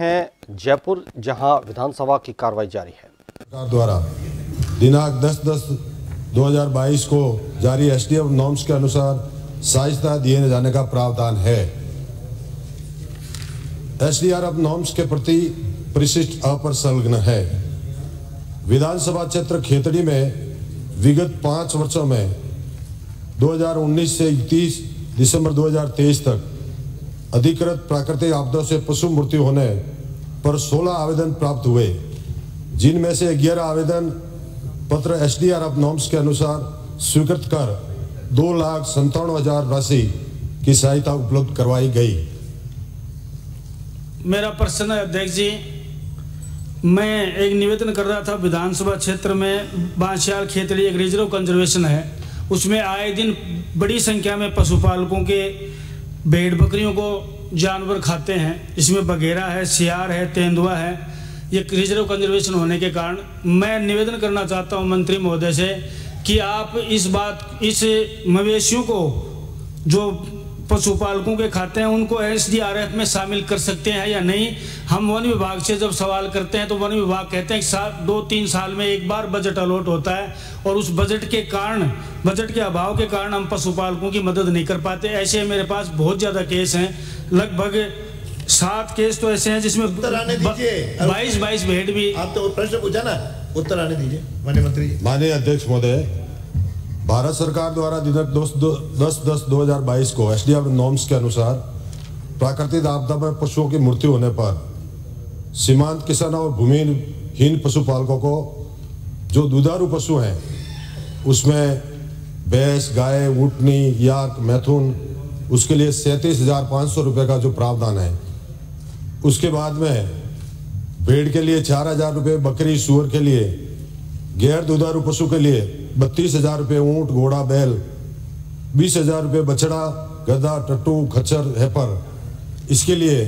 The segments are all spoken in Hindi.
हैं जयपुर, जहाँ विधानसभा की कार्रवाई जारी है। सरकार द्वारा दिनांक 10 दस 2022 को जारी एसडीएफ नॉर्म्स के अनुसार सहायता दिए जाने का प्रावधान है। एसडीआरएफ नॉर्म्स के प्रति परिशिष्ट अपर संलग्न है। विधानसभा क्षेत्र खेतड़ी में विगत पाँच वर्षों में 2019 से 31 दिसंबर 2023 तक अधिकृत प्राकृतिक आपदा से पशु मृत्यु होने पर 16 आवेदन प्राप्त हुए, जिनमें से 11 आवेदन पत्र एसडीआरएफ नॉर्म्स के अनुसार स्वीकृत कर दो लाख संतावन हज़ार राशि की सहायता उपलब्ध करवाई गई। मेरा प्रश्न है अध्यक्ष जी, मैं एक निवेदन कर रहा था विधानसभा क्षेत्र में बांसियाल खेतड़ी एक रिज़र्व कंजर्वेशन है, उसमें आए दिन बड़ी संख्या में पशुपालकों के भेड़ बकरियों को जानवर खाते हैं। इसमें बघेरा है, सियार है, तेंदुआ है। ये रिज़र्व कंजर्वेशन होने के कारण मैं निवेदन करना चाहता हूँ मंत्री महोदय से कि आप इस बात, इस मवेशियों को जो पशुपालकों के खाते हैं, उनको एसडीआरएफ में शामिल कर सकते हैं या नहीं। हम वन विभाग से जब सवाल करते हैं तो वन विभाग कहते हैं कि साल दो तीन साल में एक बार बजट अलॉट होता है और उस बजट के कारण बजट के अभाव के कारण हम पशुपालकों की मदद नहीं कर पाते। ऐसे मेरे पास बहुत ज़्यादा केस हैं। लगभग सात केस तो ऐसे हैं जिसमें उत्तर आने दीजिए। बाईस बाईस भेड़ भी। आप तो प्रश्न पूछा ना उत्तर आने दीजिए माननीय मंत्री जी। माननीय अध्यक्ष महोदय भारत सरकार द्वारा दिनांक दस दस दस दो हज़ार बाईस को एसडीआर नॉर्म्स के अनुसार प्राकृतिक आपदा में पशुओं की मृत्यु होने पर सीमांत किसान और भूमिहीन पशुपालकों को जो दुधारू पशु हैं, उसमें भैंस, गाय ऊटनी याक, मैथुन, उसके लिए सैंतीस हज़ार पाँच सौ रुपये का जो प्रावधान है, उसके बाद में भेड़ के लिए चार हज़ार रुपये बकरी, सुअर के लिए, गैर दुधारू पशु के लिए बत्तीस हज़ार रुपये ऊँट, घोड़ा, बैल, बीस हज़ार रुपये बछड़ा, गधा, टट्टू, खच्चर, हैपर, इसके लिए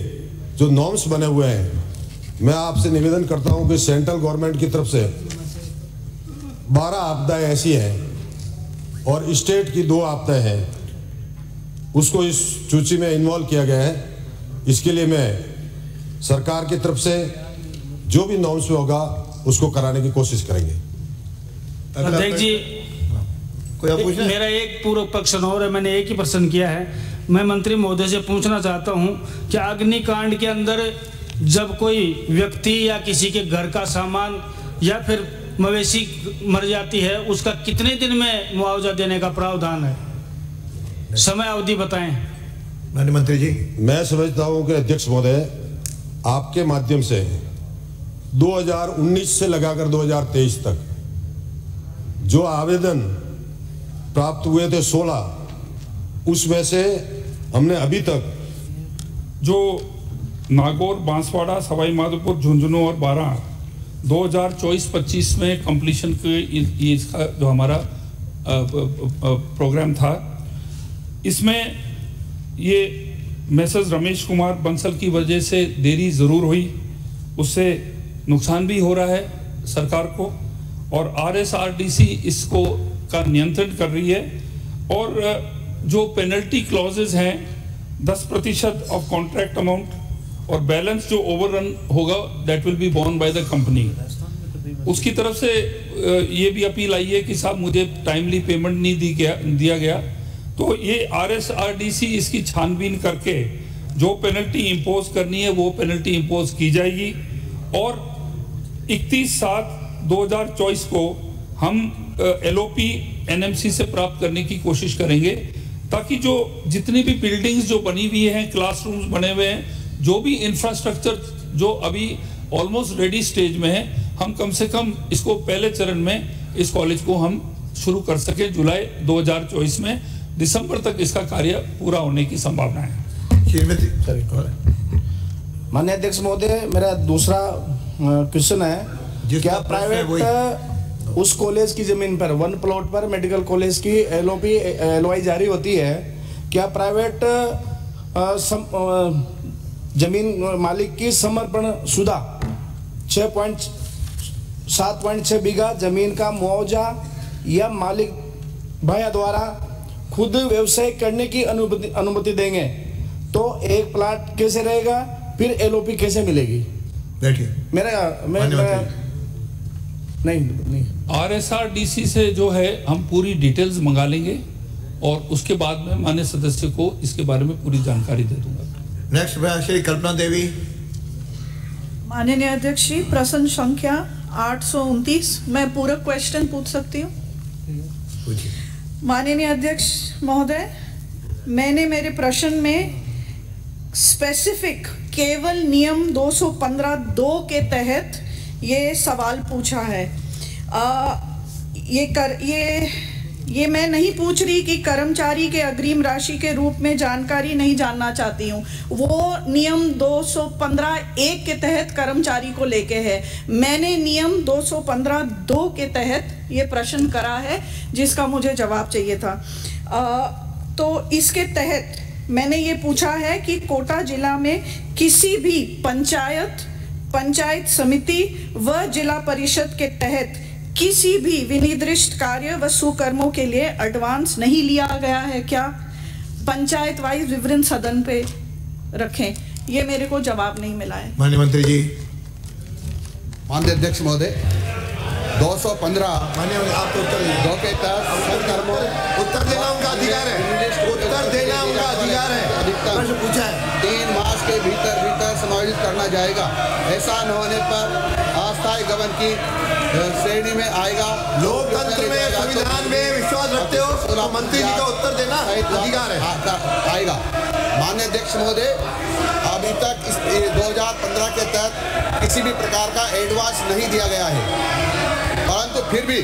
जो नॉर्म्स बने हुए हैं मैं आपसे निवेदन करता हूँ कि सेंट्रल गवर्नमेंट की तरफ़ से बारह आपदाएँ ऐसी हैं और स्टेट की दो आपदाएँ हैं। उसको इस सूची में इन्वॉल्व किया गया है। इसके लिए मैं सरकार की तरफ़ से जो भी नॉर्म्स में होगा उसको कराने की कोशिश करेंगे। अध्यक्ष जी कोई आप पूछना मेरा एक पूर्व प्रश्न और है मैंने एक ही प्रश्न किया है। मैं मंत्री महोदय से पूछना चाहता हूँ कि अग्निकांड के अंदर जब कोई व्यक्ति या किसी के घर का सामान या फिर मवेशी मर जाती है उसका कितने दिन में मुआवजा देने का प्रावधान है? समय अवधि बताएँ। माननीय मंत्री जी। मैं समझता हूँ कि अध्यक्ष महोदय आपके माध्यम से 2019 से लगाकर 2023 तक जो आवेदन प्राप्त हुए थे 16 उसमें से हमने अभी तक जो नागौर, बांसवाड़ा सवाई माधोपुर झुंझुनू और बारह 2024-25 में कंप्लीशन के इ- इसका जो हमारा प्रोग्राम था। इसमें ये मैसेज रमेश कुमार बंसल की वजह से देरी ज़रूर हुई। उससे नुकसान भी हो रहा है सरकार को और आरएसआरडीसी इसको का नियंत्रण कर रही है और जो पेनल्टी क्लॉजेज हैं 10 प्रतिशत ऑफ़ कॉन्ट्रैक्ट अमाउंट और बैलेंस जो ओवररन होगा that will be borne by the company उसकी तरफ़ से ये भी अपील आई है कि साहब मुझे टाइमली पेमेंट नहीं दी गया, दिया गया। तो ये आरएसआरडीसी इसकी छानबीन करके जो पेनल्टी इम्पोज करनी है, वो पेनल्टी इम्पोज की जाएगी। और 31 सात 2024 को हम एलओपी एनएमसी से प्राप्त करने की कोशिश करेंगे, ताकि जो जितनी भी बिल्डिंग्स जो बनी हुई हैं क्लासरूम्स बने हुए हैं जो भी इंफ्रास्ट्रक्चर जो अभी ऑलमोस्ट रेडी स्टेज में है हम कम से कम इसको पहले चरण में इस कॉलेज को हम शुरू कर सके जुलाई 2024 में। दिसंबर तक इसका कार्य पूरा होने की संभावना है। श्रीमती सॉरी कौन? माननीय अध्यक्ष महोदय मेरा दूसरा क्वेश्चन है। क्या प्राइवेट उस कॉलेज की ज़मीन पर वन प्लॉट पर मेडिकल कॉलेज की एलओपी एलओआई जारी होती है। क्या प्राइवेट सम, ज़मीन मालिक की समर्पण शुदा छः पॉइंट सात पॉइंट छः बीघा ज़मीन का मुआवजा या मालिक भैया द्वारा खुद व्यवसाय करने की अनुमति अनुमति देंगे। तो एक प्लाट कैसे रहेगा? फिर एलओपी कैसे मिलेगी? बैठिए। मेरा मैं, मैं नहीं नहीं। आरएसआरडीसी से जो है हम पूरी डिटेल्स मंगा लेंगे और उसके बाद में मान्य सदस्य को इसके बारे में पूरी जानकारी दे दूँगा। नेक्स्ट श्री कल्पना देवी माननीय अध्यक्ष जी प्रश्न संख्या आठ सौ उनतीस मैं पूरक क्वेश्चन पूछ सकती हूँ? माननीय अध्यक्ष महोदय मैंने मेरे प्रश्न में स्पेसिफिक केवल नियम 215 दो के तहत ये सवाल पूछा है। आ, ये कर ये ये मैं नहीं पूछ रही कि कर्मचारी के अग्रिम राशि के रूप में जानकारी नहीं जानना चाहती हूँ। वो नियम 215 एक के तहत कर्मचारी को लेके है। मैंने नियम 215 दो के तहत ये प्रश्न करा है जिसका मुझे जवाब चाहिए था। आ, तो इसके तहत मैंने ये पूछा है कि कोटा जिला में किसी भी पंचायत पंचायत समिति व जिला परिषद के तहत किसी भी विनिर्दिष्ट कार्य व सुकर्मों के लिए एडवांस नहीं लिया गया है क्या? पंचायत वाइज विवरण सदन पे रखें। ये मेरे को जवाब नहीं मिला है। मान्य मंत्री जी। माननीय अध्यक्ष महोदय 215 मान्य मंत्री, आप तो उत्तर दो के तहत उत्तर देना उनका अधिकार है। उत्तर देना उनका अधिकार है। अधिकतम पूछा है। तीन मास के भीतर भीतर समायोजित करना जाएगा। ऐसा न होने पर अस्थायी गबन की श्रेणी में आएगा। लोकतंत्र में संविधान में विश्वास रखते हो तो मंत्री जी का उत्तर देना अधिकार है। आ- आ- आएगा। माननीय अध्यक्ष महोदय अभी तक इस 2015 के तहत किसी भी प्रकार का एडवांस नहीं दिया गया है। परंतु फिर भी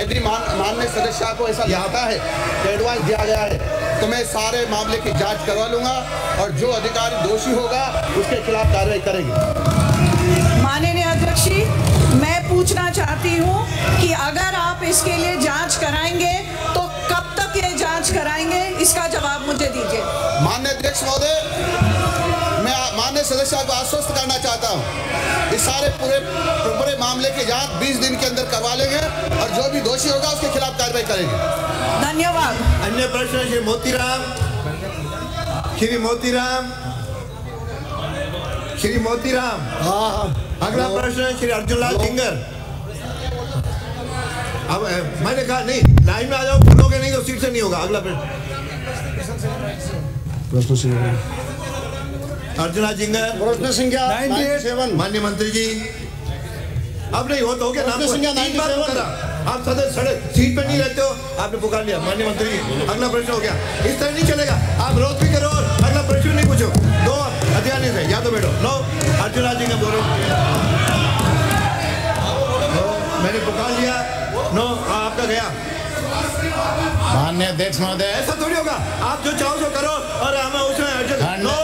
यदि मान माननीय सदस्य को ऐसा लगता है कि एडवांस दिया गया है तो मैं सारे मामले की जाँच करवा लूँगा और जो अधिकारी दोषी होगा उसके खिलाफ कार्रवाई करेंगे। माननीय अध्यक्ष जी मैं पूछना चाहती हूँ कि अगर आप इसके लिए जाँच कराएँगे तो कब तक ये जाँच कराएँगे? इसका जवाब मुझे दीजिए। माननीय अध्यक्ष महोदय मैं माननीय सदस्य को आश्वस्त करना चाहता हूँ इस सारे पूरे पूरे मामले की जाँच 20 दिन के अंदर करवा लेंगे और जो भी दोषी होगा उसके खिलाफ कार्रवाई करेंगे। धन्यवाद। अन्य प्रश्न श्री मोतीराम। श्री मोतीराम। श्री मोतीराम। अगला प्रश्न श्री अर्जुनलाल सिंगर अब मैंने कहा नहीं लाइन में आ जाओ बोलोगे नहीं तो सीट से नहीं होगा। अगला प्रश्न। अर्जुना जिंगर। प्रश्न संख्या मान्य मंत्री जी। अब नहीं हो तो हो गया नाम संख्या तीन बार 97 पुकारा आप सदस्य सड़क सीट पे नहीं रहते हो। आपने पुकार लिया। मान्य मंत्री जी अगला प्रश्न हो गया। इस तरह नहीं चलेगा। आप रोज भी करो और अगला प्रश्न नहीं पूछो। दो अधिकारी से या तो बैठो नो अर्जुना जी ने बोलो मैंने पुकार लिया नो आपका गया मान्य अध्यक्ष महोदय। ऐसा थोड़ी होगा। आप जो चाहो सो करो और हमें उसमें अर्जुन। खंड नो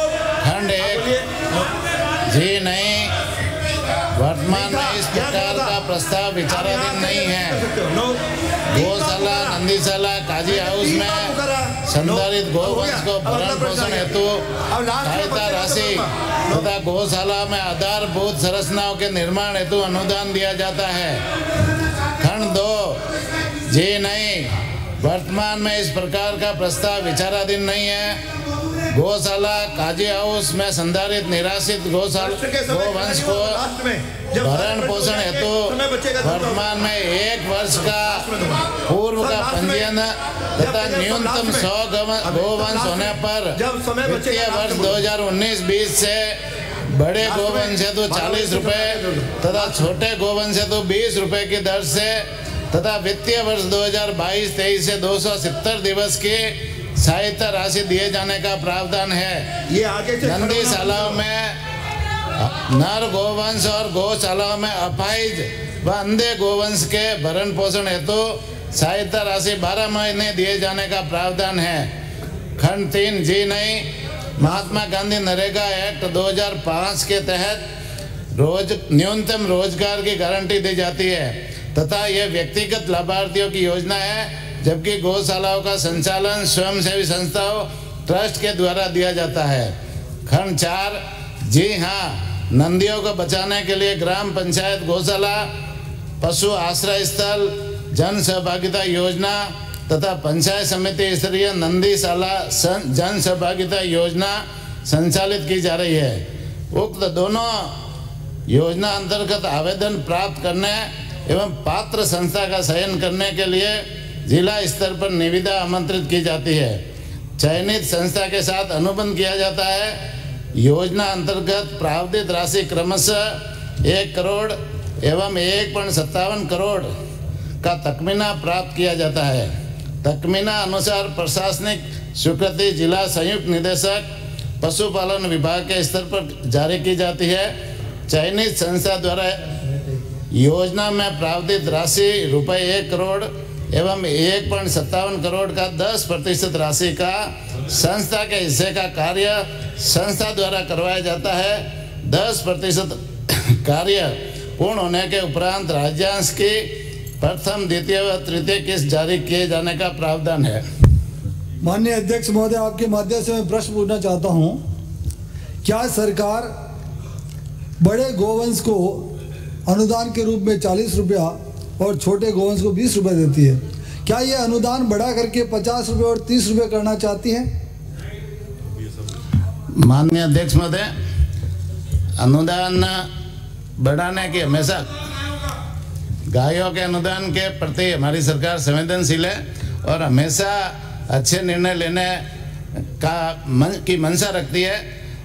खंड एक। जी नहीं। वर्तमान में इस प्रकार का प्रस्ताव विचाराधीन नहीं है। नो गौशाला नंदीशाला काजी हाउस में संधारित गौवंश को भरण पोषण हेतु सहायता राशि तथा गौशाला में आधारभूत संरचनाओं के निर्माण हेतु अनुदान दिया जाता है। खंड दो जी नहीं। वर्तमान में इस प्रकार का प्रस्ताव विचाराधीन नहीं है। गौशाला काजी हाउस में संधारित निराशित गौशाला गौवंश को भरण पोषण हेतु वर्तमान में एक वर्ष का पूर्व का पंजीयन तथा न्यूनतम सौ गोवंश होने पर वित्तीय वर्ष 2019-20 से बड़े गोवंश हेतु चालीस रुपए तथा छोटे गोवंश हेतु बीस रुपए की दर से तथा वित्तीय वर्ष 2022-23 से 270 दिवस की सहायता राशि दिए जाने का प्रावधान है। ये आगे नंदीशालाओं में नर गोवंश और गौशालाओं में अपाइज व अंधे गोवंश के भरण पोषण हेतु सहायता राशि 12 महीने दिए जाने का प्रावधान है। खंड तीन जी नहीं महात्मा गांधी नरेगा एक्ट 2005 के तहत रोज न्यूनतम रोज़गार की गारंटी दी जाती है। तथा यह व्यक्तिगत लाभार्थियों की योजना है जबकि गौशालाओं का संचालन स्वयंसेवी संस्थाओं, ट्रस्ट के द्वारा दिया जाता है। खंड चार, जी हाँ नंदियों को बचाने के लिए ग्राम पंचायत गौशाला, पशु आश्रय स्थल, जन सहभागिता योजना तथा पंचायत समिति स्तरीय नंदीशाला जन सहभागिता योजना संचालित की जा रही है। उक्त दोनों योजना अंतर्गत आवेदन प्राप्त करने एवं पात्र संस्था का चयन करने के लिए जिला स्तर पर निविदा आमंत्रित की जाती है। चयनित संस्था के साथ अनुबंध किया जाता है। योजना अंतर्गत प्रावधित राशि क्रमशः एक करोड़ एवं एक पॉइंट सत्तावन करोड़ का तकमीना प्राप्त किया जाता है। तकमीना अनुसार प्रशासनिक स्वीकृति जिला संयुक्त निदेशक, पशुपालन विभाग के स्तर पर जारी की जाती है। चयनित संस्था द्वारा योजना में प्रावधित राशि रुपये एक करोड़ एवं एक पॉइंट सत्तावन करोड़ का दस प्रतिशत राशि का संस्था के हिस्से का कार्य संस्था द्वारा करवाया जाता है। दस प्रतिशत कार्य पूर्ण होने के उपरांत राज्यांश की प्रथम, द्वितीय व तृतीय किस्त जारी किए जाने का प्रावधान है। माननीय अध्यक्ष महोदय, आपके माध्यम से मैं प्रश्न पूछना चाहता हूँ, क्या सरकार बड़े गोवंश को अनुदान के रूप में चालीस रुपया और छोटे गोवंश को बीस रुपया देती है। क्या ये अनुदान बढ़ा करके पचास रुपये और तीस रुपये करना चाहती है? माननीय अध्यक्ष महोदय, अनुदान बढ़ाने की हमेशा गायों के अनुदान के प्रति हमारी सरकार संवेदनशील है और हमेशा अच्छे निर्णय लेने का मन, की मंशा रखती है।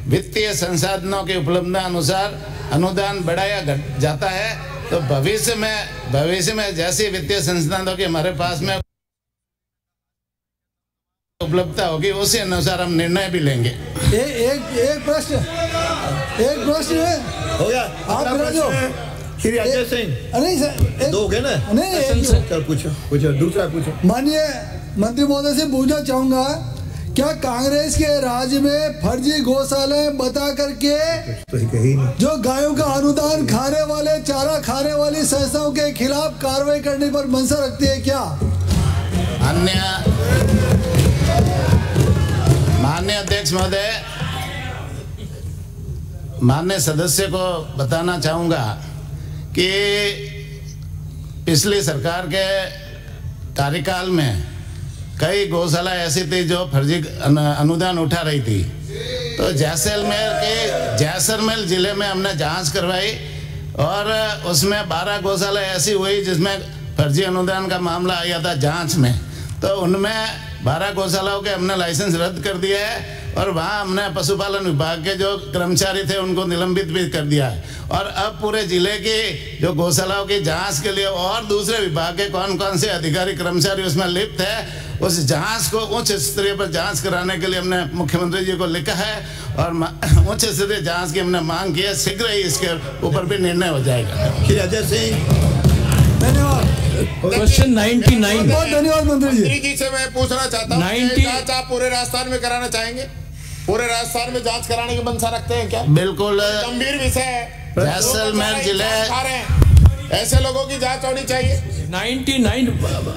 वित्तीय संसाधनों की उपलब्धता अनुसार अनुदान बढ़ाया जाता है। तो भविष्य में भविष्य में जैसी वित्तीय संसाधनों की हमारे पास में उपलब्धता होगी उसी अनुसार हम निर्णय भी लेंगे। ए, एक एक प्रश्न एक प्रश्न है। हो गया। आप अगला मेरा जो प्रश्न है, श्री अजय सिंह। नहीं सर दो हो गए ना? नहीं एक- चल पूछो पूछो दूसरा पूछो। माननीय मंत्री महोदय से पूछना चाहूँगा क्या कांग्रेस के राज्य में फर्जी गौशालाएँ बता करके तो जो गायों का अनुदान खाने वाले चारा खाने वाली संस्थाओं के खिलाफ कार्रवाई करने पर मंशा रखती है क्या? अन्य माननीय अध्यक्ष महोदय माननीय सदस्य को बताना चाहूँगा कि पिछली सरकार के कार्यकाल में कई गौशाला ऐसी थी जो फर्जी अनुदान उठा रही थी। तो जैसलमेर के, जैसलमेर ज़िले में हमने जाँच करवाई और उसमें बारह गौशाला ऐसी हुई जिसमें फर्जी अनुदान का मामला आया था जाँच में। तो उनमें बारह गौशालाओं के हमने लाइसेंस रद्द कर दिया है। और वहाँ हमने पशुपालन विभाग के जो कर्मचारी थे उनको निलंबित भी कर दिया है। और अब पूरे ज़िले की जो गौशालाओं की जाँच के लिए और दूसरे विभाग के कौन कौन से अधिकारी कर्मचारी उसमें लिप्त है उस जाँच को उच्च स्तरीय पर जाँच कराने के लिए हमने मुख्यमंत्री जी को लिखा है और उच्च स्तरीय जाँच की हमने मांग की है शीघ्र ही इसके ऊपर भी निर्णय हो जाएगा। श्री अजय सिंह। धन्यवाद। क्वेश्चन 99 बहुत धन्यवाद मंत्री जी। जी से मैं पूछना चाहता हूँ कि 90 जाँच आप पूरे राजस्थान में कराना चाहेंगे? पूरे राजस्थान में जाँच कराने की मंशा रखते हैं क्या? बिल्कुल। गंभीर विषय है। जैसलमेर जिले- ऐसे लोगों की जाँच होनी चाहिए। 99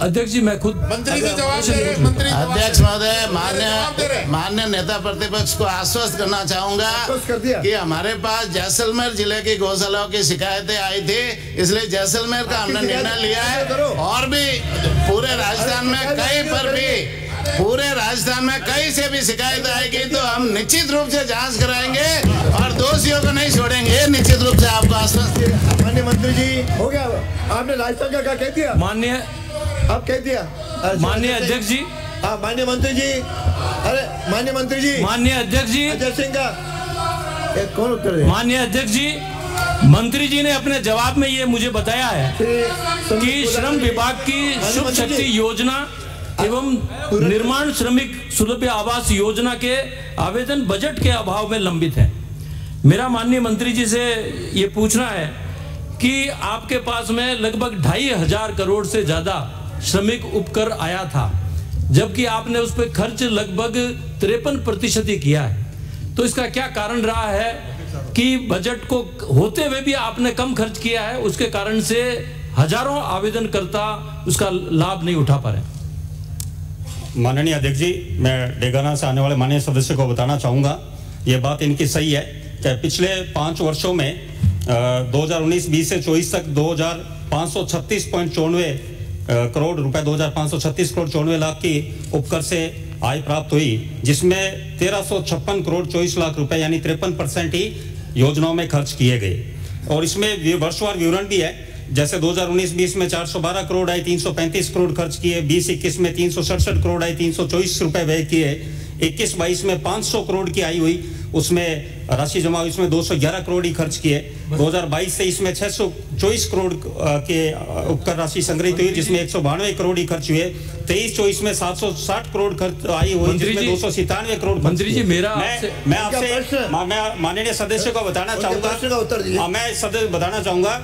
अध्यक्ष जी मैं खुद मंत्री जी जवाब दे रहे मंत्री अध्यक्ष महोदय मान्य मान्य नेता प्रतिपक्ष को आश्वस्त करना चाहूँगा कि हमारे पास जैसलमेर ज़िले की गौशालाओं की शिकायतें आई थी इसलिए जैसलमेर का हमने निर्णय लिया है। और भी पूरे राजस्थान में कहीं पर भी पूरे राजस्थान में कहीं से भी शिकायत आएगी तो हम निश्चित रूप से जाँच कराएँगे और दोषियों को नहीं छोड़ेंगे। निश्चित रूप से आपको आश्वस्त माननीय मंत्री जी हो गया। आपने राजस्थान का क्या कह दिया? माननीय आप कह दिया। माननीय अध्यक्ष जी। हाँ माननीय मंत्री जी। अरे माननीय मंत्री जी। माननीय अध्यक्ष जी। अजय सिंह का कौन उत्तर माननीय अध्यक्ष जी मंत्री जी ने अपने जवाब में ये मुझे बताया है कि श्रम विभाग की शुभ शक्ति योजना एवं निर्माण श्रमिक सुलभ आवास योजना के आवेदन बजट के अभाव में लंबित है। मेरा माननीय मंत्री जी से ये पूछना है कि आपके पास में लगभग ढाई हज़ार करोड़ से ज़्यादा श्रमिक उपकर आया था, जबकि आपने उस पर खर्च लगभग तिरपन प्रतिशत ही किया है। तो इसका क्या कारण रहा है कि बजट को होते हुए भी आपने कम खर्च किया है, उसके कारण से हज़ारों आवेदनकर्ता उसका लाभ नहीं उठा पा रहे माननीय अध्यक्ष जी, मैं डेगाना से आने वाले माननीय सदस्य को बताना चाहूँगा, ये बात इनकी सही है कि पिछले पाँच वर्षों में दो हज़ार उन्नीस, बीस से चौबीस तक दो हज़ार पाँच सौ छत्तीस पॉइंट चौनवे करोड़ रुपए, दो हज़ार पाँच सौ छत्तीस करोड़ चौनवे लाख की उपकर से आय प्राप्त हुई, जिसमें तेरह सौ छप्पन करोड़ चौबीस लाख रुपए, यानी तिरपन परसेंट ही योजनाओं में खर्च किए गए। और इसमें वर्षवार विवरण भी है जैसे 2019-20 में 412 करोड़ आए 335 करोड़ खर्च किए 20-21 में तीन करोड़ आए तीन सौ चौबीस रुपए व्यय किए 21-22 में 500 करोड़ की आई हुई उसमें राशि जमा हुई उसमें 211 करोड़ ही खर्च किए। 2022-23 में 624 करोड़ के उपकर राशि संग्रहित हुई जिसमें एक सौ बानवे करोड़ ही खर्च हुए। 23-24 में 760 करोड़ खर्च आई हुई जिसमें दो सौ सितानवे करोड़ मंत्री जी, मेरा मैं आपसे- मैं आपसे मैं माननीय सदस्य को बताना चाहूँगा। प्रश्न का उत्तर दीजिए। हाँ, मैं सदस्य बताना चाहूँगा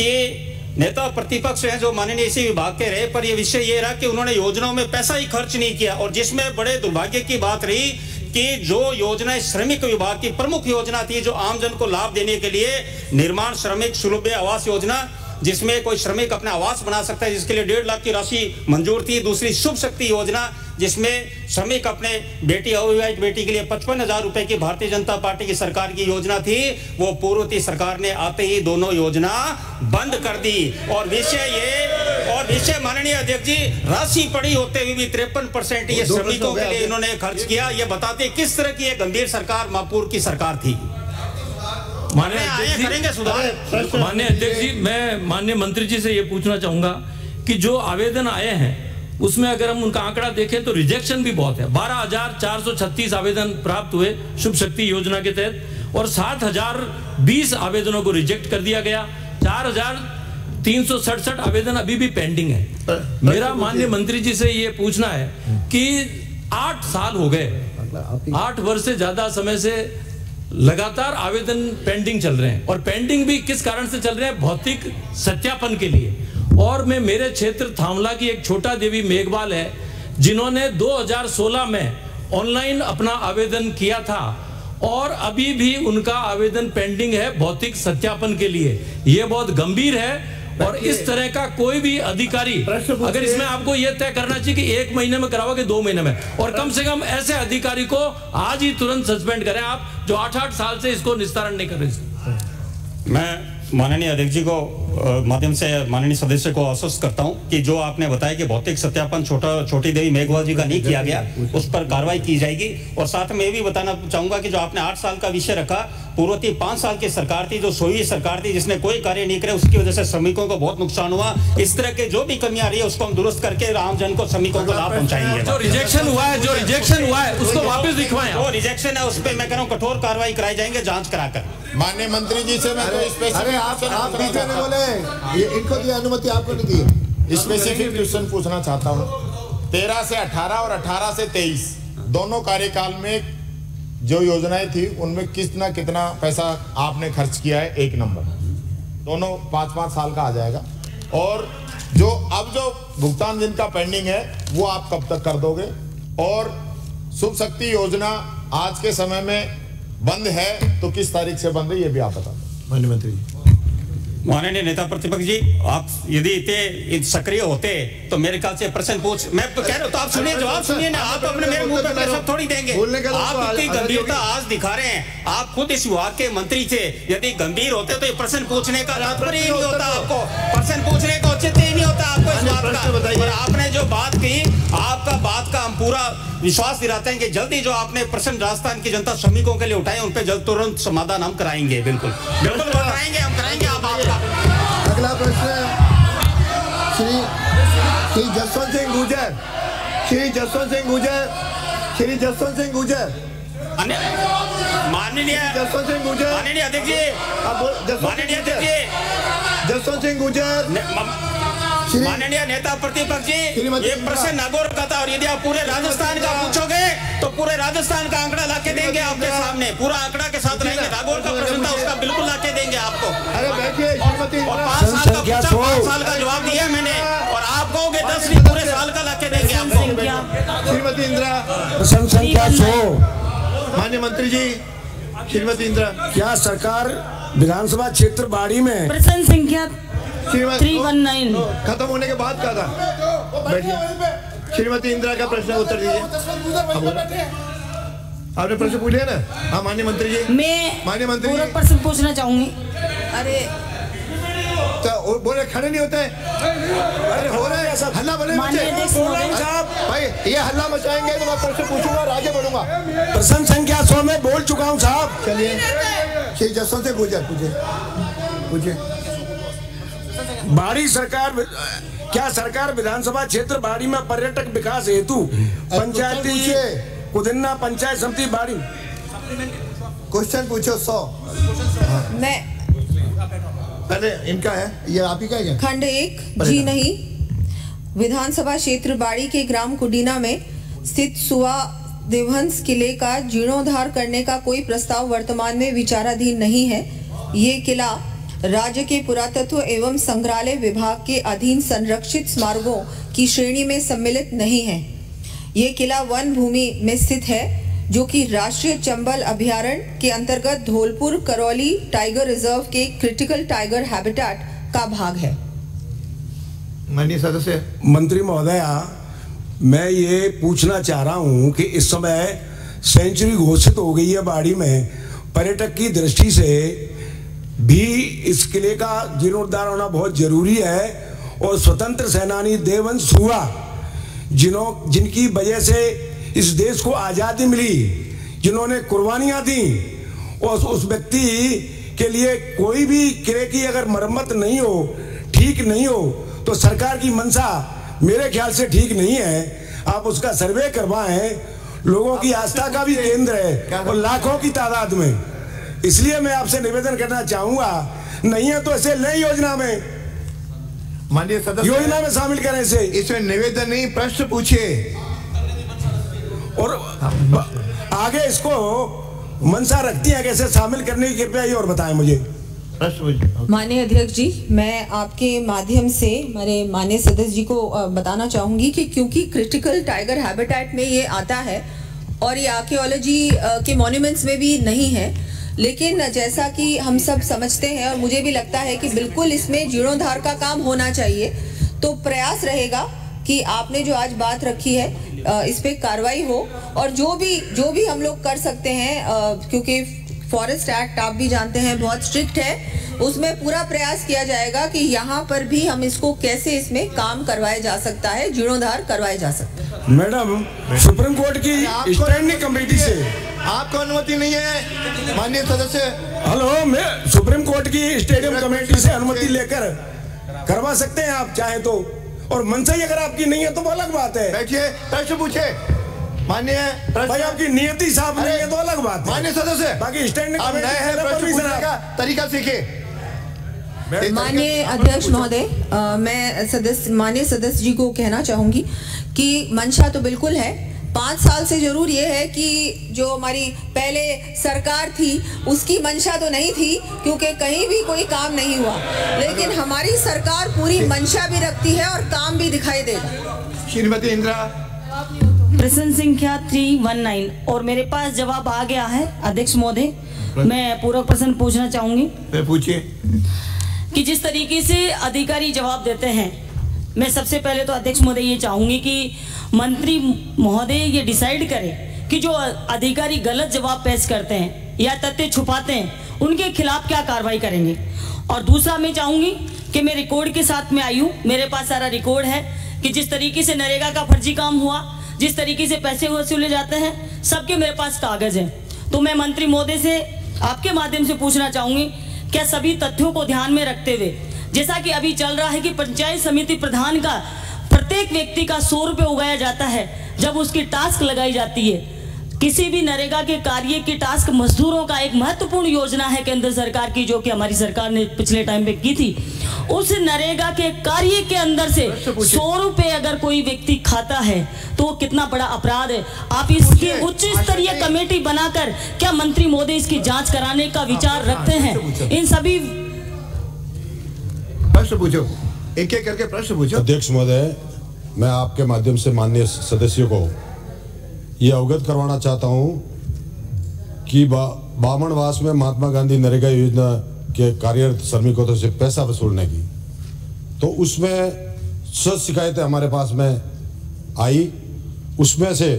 कि नेता प्रतिपक्ष हैं जो माननीय इसी विभाग के रहे, पर यह विषय ये रहा कि उन्होंने योजनाओं में पैसा ही खर्च नहीं किया। और जिसमें बड़े दुर्भाग्य की बात रही कि जो योजना श्रमिक विभाग की प्रमुख योजना थी, जो आमजन को लाभ देने के लिए निर्माण श्रमिक सुलभ आवास योजना, जिसमें कोई श्रमिक अपना आवास बना सकता है, जिसके लिए डेढ़ लाख की राशि मंजूर थी। दूसरी शुभ शक्ति योजना जिसमें श्रमिक अपने बेटी अविवाहित बेटी के लिए पचपन हज़ार रुपए की भारतीय जनता पार्टी की सरकार की योजना थी वो पूर्ववर्ती सरकार ने आते ही दोनों योजना बंद कर दी। और विषय ये और विषय माननीय अध्यक्ष जी राशि पड़ी होते हुए भी तिरपन परसेंट ये श्रमिकों के लिए इन्होंने खर्च किया। ये बताते किस तरह की ये गंभीर सरकार महापुर की सरकार थी? माननीय अध्यक्ष जी- करेंगे सुधार? माननीय अध्यक्ष जी मैं माननीय मंत्री जी से ये पूछना चाहूँगा कि जो आवेदन आए हैं उसमें अगर हम उनका आंकड़ा देखें तो रिजेक्शन भी बहुत है। बारह हज़ार चार सौ छत्तीस आवेदन प्राप्त हुए शुभ शक्ति योजना के तहत और सात हज़ार बीस आवेदनों को रिजेक्ट कर दिया गया। चार हज़ार तीन सौ सड़सठ आवेदन अभी भी पेंडिंग है। मेरा माननीय मंत्री जी से ये पूछना है कि आठ साल हो गए। आठ वर्ष से ज़्यादा समय से लगातार आवेदन पेंडिंग चल रहे हैं। और पेंडिंग भी किस कारण से चल रहे हैं? भौतिक सत्यापन के लिए। और मैं मेरे क्षेत्र थामला की एक छोटा देवी मेघवाल है जिन्होंने 2016 में ऑनलाइन अपना आवेदन किया था। और अभी भी उनका आवेदन पेंडिंग है भौतिक सत्यापन के लिए। यह बहुत गंभीर है और इस तरह का कोई भी अधिकारी अगर इसमें आपको यह तय करना चाहिए कि एक महीने में कराओगे दो महीने में। और कम से कम ऐसे अधिकारी को आज ही तुरंत सस्पेंड करें आप जो आठ आठ साल से इसको निस्तारण नहीं कर रहे। मैं माननीय अध्यक्ष जी को माध्यम से, माननीय सदस्य को आश्वस्त करता हूँ कि जो आपने बताया कि भौतिक सत्यापन छोटा, छोटी देवी मेघवाल जी का नहीं किया गया, उस पर कार्रवाई की जाएगी। और साथ में ये भी बताना चाहूँगा कि जो आपने आठ साल का विषय रखा पूर्वती पाँच साल की सरकार थी जो सोई सरकार थी जिसने कोई कार्य नहीं करे उसकी वजह से श्रमिकों को बहुत नुकसान हुआ। इस तरह के जो भी कमियाँ रही है उसको हम दुरुस्त करके आम जन को श्रमिकों को लाभ पहुंचाएँगे। जो रिजेक्शन हुआ है जो रिजेक्शन हुआ है उसको वापस दिखवाएँ। वो रिजेक्शन है उस पर मैं कह रहा हूँ कठोर कार्रवाई कराई जाएँगे जाँच कराकर। माननीय मंत्री जी से मैं कोई स्पेसिफिक अरे आप आप पूछना पीछे बोले। ये इनको दी अनुमति आपको नहीं दी। स्पेसिफिक क्वेश्चन पूछना चाहता हूँ। तेरह से अठारह और अठारह से तेईस दोनों कार्यकाल में जो योजनाएँ थी, उनमें कितना कितना पैसा आपने खर्च किया है, एक नंबर। दोनों पाँच पाँच साल का आ जाएगा। और जो, अब जो भुगतान जिनका पेंडिंग है, वो आप कब तक कर दोगे? और शुभ शक्ति योजना आज के समय में बंद है तो किस तारीख से बंद है, ये भी आप बता दो मान्य मंत्री माननीय नेता प्रतिपक्ष जी आप यदि इतने सक्रिय होते तो मेरे ख्याल से प्रश्न पूछ मैं तो कह रहा हूँ तो आप सुनिए जवाब सुनिए ना आप अपने मेरे मुँह पे पैसा थोड़ी देंगे। तो आप इतनी गंभीरता आज दिखा रहे हैं आप खुद इस विभाग के मंत्री थे यदि गंभीर होते तो ये प्रश्न पूछने का तात्पर्य ही नहीं होता आपको। प्रश्न पूछने का औचित्य ही होता आपको इस बात का। और आपने जो बात की आपका बात का हम पूरा विश्वास दिलाते हैं कि जल्दी जो आपने प्रश्न राजस्थान की जनता श्रमिकों के लिए उठाए उन पर जल्द तुरंत समाधान हम कराएँगे बिल्कुल। बिल्कुल कराएँगे हम कराएँगे आप आपका अगला प्रश्न श्री श्री जसवंत सिंह गुजर श्री जसवंत सिंह गुजर श्री जसवंत सिंह गुजर माननीय जसवंत सिंह गुजर माननीय अध्यक्ष जी। जसवंत माननीय सिंह अध्यक्ष गुजर जी। जसवंत सिंह गुजर श्री- माननीय नेता प्रतिपक्ष जी ये प्रश्न नागौर का था और यदि आप पूरे राजस्थान का पूछोगे तो पूरे राजस्थान का आंकड़ा लाके देंगे आपके सामने। पूरा आंकड़ा के साथ रहेंगे। नागौर का प्रश्न था उसका बिल्कुल लाके देंगे आपको। अरे और पाँच साल का पूछा पाँच साल का जवाब दिया मैंने। और आप कहोगे दस नहीं पूरे साल का लाके देंगे आपको। श्रीमती इंदिरा। प्रश्न संख्या सौ माननीय मंत्री जी श्रीमती इंदिरा। क्या सरकार विधानसभा क्षेत्र बाड़ी में प्रश्न संख्या श्रीमती 319 खत्म होने के बाद का था? बैठिए। श्रीमती इंदिरा का प्रश्न उत्तर दीजिए। आपने प्रश्न पूछे ना? हाँ माननीय मंत्री जी। मैं माननीय मंत्री प्रश्न पूछना चाहूँगी। अरे। तो बोले खड़े नहीं होते। अरे हो रहे हैं हल्ला अध्यक्ष महोदय। साहब भाई ये हल्ला मचाएँगे तो मैं प्रश्न पूछूँगा और आगे बढ़ूँगा प्रश्न संख्या सौ में बोल चुका हूँ साहब। चलिए। श्री जसवंत से पूछे पूछे पूछे बाड़ी सरकार क्या सरकार विधानसभा क्षेत्र बाड़ी में पर्यटक विकास हेतु पंचायती कुदिन्ना पंचायत समिति बाड़ी? क्वेश्चन पूछो सौ। मैं पहले इनका है? ये आप ही का है क्या? खंड एक जी नहीं। विधानसभा क्षेत्र बाड़ी के ग्राम कुडीना में स्थित सुआ देवहंस किले का जीर्णोद्धार करने का कोई प्रस्ताव वर्तमान में विचाराधीन नहीं है। ये किला राज्य के पुरातत्व एवं संग्रहालय विभाग के अधीन संरक्षित स्मारकों की श्रेणी में सम्मिलित नहीं है। ये किला वन भूमि में स्थित है जो कि राष्ट्रीय चंबल अभयारण्य के अंतर्गत धौलपुर करौली टाइगर रिज़र्व के क्रिटिकल टाइगर हैबिटेट का भाग है। माननीय सदस्य। मंत्री महोदया मैं ये पूछना चाह रहा हूँ कि इस समय सेंचुरी घोषित हो गई है बाड़ी में पर्यटक की दृष्टि से भी इस किले का जीर्णोद्धार होना बहुत ज़रूरी है और स्वतंत्र सेनानी देवंश सुआ जिन्हों जिनकी वजह से इस देश को आज़ादी मिली, जिन्होंने कुर्बानियाँ दी, और उस व्यक्ति के लिए कोई भी किले की अगर मरम्मत नहीं हो, ठीक नहीं हो तो सरकार की मंशा मेरे ख्याल से ठीक नहीं है। आप उसका सर्वे करवाएँ, लोगों की आस्था का भी केंद्र है और लाखों की तादाद में। इसलिए मैं आपसे निवेदन करना चाहूँगा नहीं है तो ऐसे नई योजना में। माननीय सदस्य योजना में शामिल करें इसे। इसमें निवेदन नहीं प्रश्न पूछे और आगे इसको मनसा रखती है कैसे शामिल करने की कृपया ये और बताएँ मुझे। माननीय अध्यक्ष जी मैं आपके माध्यम से हमारे माननीय सदस्य जी को बताना चाहूँगी कि क्योंकि क्रिटिकल टाइगर हैबिटेट में ये आता है और ये आर्कियोलॉजी के मॉन्यूमेंट्स में भी नहीं है लेकिन जैसा कि हम सब समझते हैं और मुझे भी लगता है कि बिल्कुल इसमें जीर्णोद्धार का काम होना चाहिए। तो प्रयास रहेगा कि आपने जो आज बात रखी है इस पर कार्रवाई हो और जो भी जो भी हम लोग कर सकते हैं क्योंकि फॉरेस्ट एक्ट आप भी जानते हैं बहुत स्ट्रिक्ट है उसमें पूरा प्रयास किया जाएगा कि यहाँ पर भी हम इसको कैसे इसमें काम करवाया जा सकता है जीर्णोद्धार करवाया जा सकता है। मैडम सुप्रीम कोर्ट की स्टैंडिंग कमेटी से आपको अनुमति नहीं है। माननीय सदस्य। हेलो मैं सुप्रीम कोर्ट की स्टेडियम कमेटी से अनुमति लेकर करवा सकते हैं आप चाहे तो। और मनसा ही अगर आपकी नहीं है तो अलग बात है। बैठिए प्रश्न पूछे माननीय भाई आपकी नियति साफ़ नहीं है तो अलग बात है। माननीय सदस्य बाकी स्टैंडिंग हैं तरीका सीखिए। माननीय अध्यक्ष महोदय मैं सदस्य माननीय सदस्य जी को कहना चाहूँगी कि मंशा तो बिल्कुल है पाँच साल से ज़रूर ये है कि जो हमारी पहले सरकार थी उसकी मंशा तो नहीं थी क्योंकि कहीं भी कोई काम नहीं हुआ। लेकिन हमारी सरकार पूरी मंशा भी रखती है और काम भी दिखाई देगा। श्रीमती इंदिरा। प्रश्न संख्या थ्री वन नाइन? और मेरे पास जवाब आ गया है अध्यक्ष महोदय। मैं पूरक प्रश्न पूछना चाहूँगी पूछिए। कि जिस तरीके से अधिकारी जवाब देते हैं मैं सबसे पहले तो अध्यक्ष महोदय, ये चाहूँगी कि मंत्री महोदय ये डिसाइड करें कि जो अधिकारी गलत जवाब पेश करते हैं या तथ्य छुपाते हैं, उनके खिलाफ क्या कार्रवाई करेंगे? और दूसरा, मैं चाहूँगी कि मैं रिकॉर्ड के साथ में आई हूँ। मेरे पास सारा रिकॉर्ड है कि जिस तरीके से नरेगा का फर्जी काम हुआ, जिस तरीके से पैसे वसूले जाते हैं, सबके मेरे पास कागज़ हैं। तो मैं मंत्री महोदय से आपके माध्यम से पूछना चाहूँगी, क्या सभी तथ्यों को ध्यान में रखते हुए जैसा कि अभी चल रहा है कि पंचायत समिति प्रधान का प्रत्येक व्यक्ति का सौ रुपये उगाया जाता है जब उसकी टास्क लगाई जाती है। किसी भी नरेगा के कार्य की टास्क मजदूरों का एक महत्वपूर्ण योजना है केंद्र सरकार की जो कि हमारी सरकार ने पिछले टाइम पे की थी। उस नरेगा के कार्य के अंदर से सौ रुपए अगर कोई व्यक्ति खाता है तो वो कितना बड़ा अपराध है। आप इसकी उच्च स्तरीय कमेटी बनाकर क्या मंत्री मोदी इसकी जाँच कराने का विचार रखते हैं? इन सभी प्रश्न पूछो। एक एक करके प्रश्न पूछो। अध्यक्ष महोदय मैं आपके माध्यम से माननीय सदस्यों को ये अवगत करवाना चाहता हूँ कि बा, बामणवास में महात्मा गांधी नरेगा योजना के कार्यरत श्रमिकों से पैसा वसूलने की। तो उसमें सौ शिकायतें हमारे पास में आई उसमें से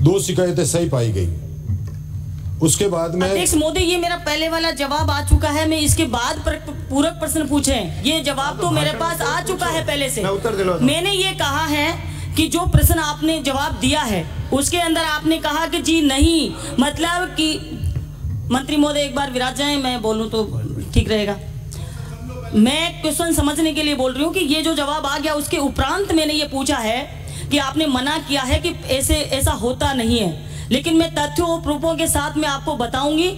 दो शिकायतें सही पाई गई। उसके बाद में अध्यक्ष मोदी ये मेरा पहले वाला जवाब आ चुका है। मैं इसके बाद पर पूरक प्रश्न पूछे। ये जवाब तो मेरे पास आ चुका है पहले से। मैंने ये कहा है कि जो प्रश्न आपने जवाब दिया है उसके अंदर आपने कहा कि जी नहीं मतलब कि मंत्री महोदय एक बार विराज जाए मैं बोलूँ तो ठीक रहेगा। मैं क्वेश्चन समझने के लिए बोल रही हूँ कि ये जो जवाब आ गया उसके उपरांत मैंने ये पूछा है कि आपने मना किया है कि ऐसे ऐसा होता नहीं है। लेकिन मैं तथ्यों और प्रूफों के साथ मैं आपको बताऊँगी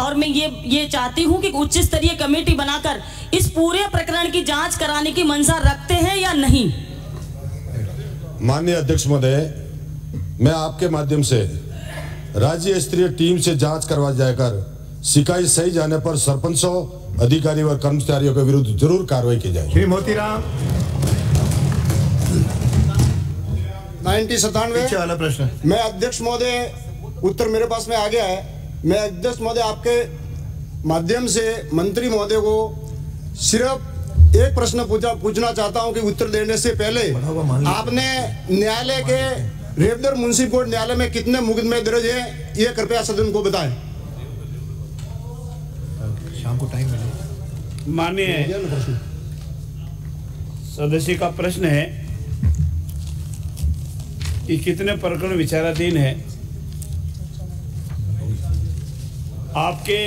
और मैं ये ये चाहती हूँ कि उच्च स्तरीय कमेटी बनाकर इस पूरे प्रकरण की जाँच कराने की मंशा रखते हैं या नहीं? माननीय अध्यक्ष महोदय मैं आपके माध्यम से राज्य स्तरीय टीम से जाँच करवा जाकर शिकायत सही जाने पर सरपंचों अधिकारी और कर्मचारियों के विरुद्ध ज़रूर कार्रवाई की जाए श्री मोतीराम नाइन्टी सत्तानवे। पीछे वाला प्रश्न। मैं अध्यक्ष महोदय उत्तर मेरे पास में आ गया है। मैं अध्यक्ष महोदय आपके माध्यम से मंत्री महोदय को सिर्फ़ एक प्रश्न पूछा पूछना चाहता हूँ कि उत्तर देने से पहले आपने न्यायालय के रेवदर मुंशी कोर्ट न्यायालय में कितने मुकदमे दर्ज है ये कृपया सदन को बताएँ। शाम को टाइम मिले। माननीय सदस्य का प्रश्न है कि कितने प्रकरण विचाराधीन है। आपके